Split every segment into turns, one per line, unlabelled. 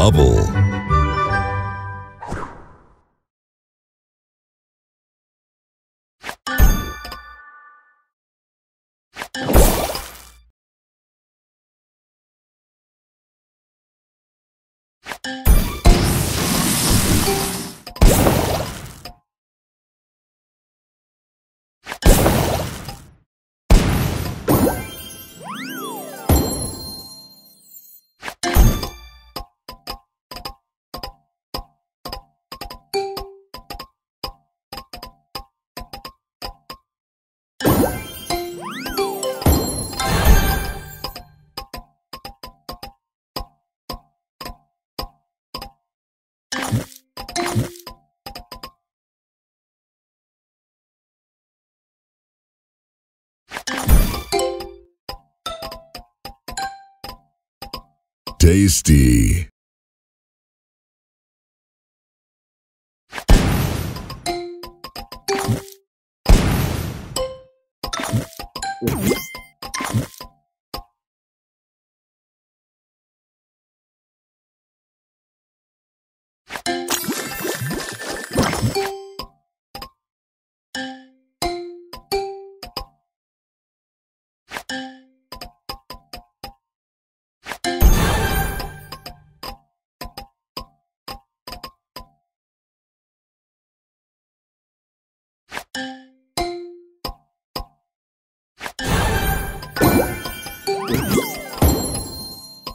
bubble. Tasty.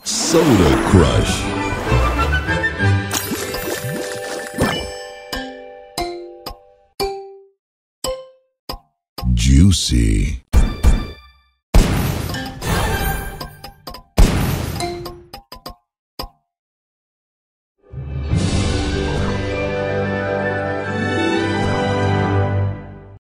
Soda Crush. Juicy.